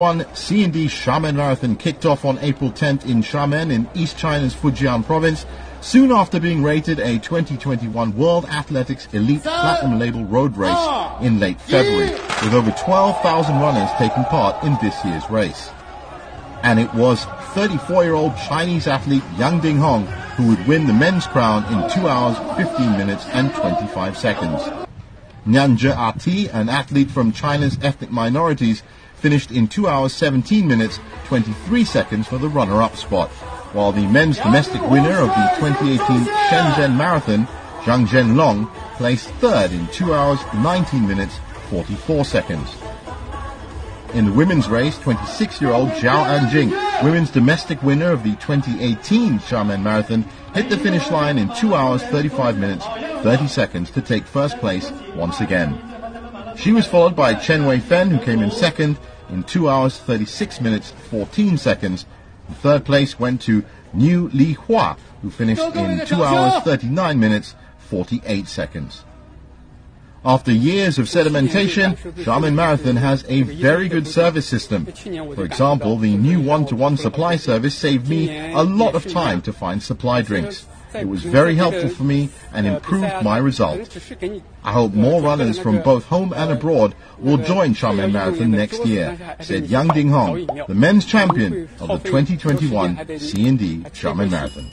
One C&D Xiamen Marathon kicked off on April 10th in Xiamen in East China's Fujian province, soon after being rated a 2021 World Athletics Elite Platinum Label road ah, race in late February, with over 12,000 runners taking part in this year's race. And it was 34-year-old Chinese athlete Yang Dinghong who would win the men's crown in 2 hours, 15 minutes and 25 seconds. Nyanja Ati, ah an athlete from China's ethnic minorities, finished in 2 hours 17 minutes 23 seconds for the runner-up spot, while the men's domestic winner of the 2018 Shenzhen Marathon, Zhang Zhenlong, placed third in 2 hours 19 minutes 44 seconds. In the women's race, 26-year-old Zhao Anjing, women's domestic winner of the 2018 Xiamen Marathon, hit the finish line in 2 hours 35 minutes 30 seconds to take first place once again. She was followed by Chen Wei Fen, who came in second in 2 hours 36 minutes 14 seconds. The third place went to Niu Li Hua, who finished in 2 hours 39 minutes 48 seconds. After years of sedimentation, Xiamen Marathon has a very good service system. For example, the new one-to-one supply service saved me a lot of time to find supply drinks. It was very helpful for me and improved my result. I hope more runners from both home and abroad will join Xiamen Marathon next year, said Yang Dinghong, the men's champion of the 2021 C&D Xiamen Marathon.